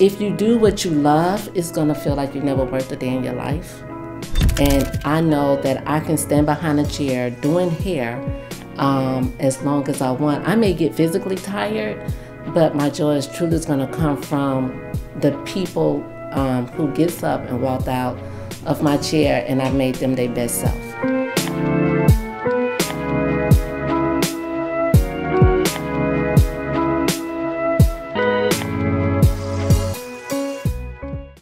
if you do what you love, it's gonna feel like you never worked a day in your life. And I know that I can stand behind a chair doing hair um, as long as I want. I may get physically tired, but my joy is truly going to come from the people um, who gets up and walk out of my chair and I made them their best self.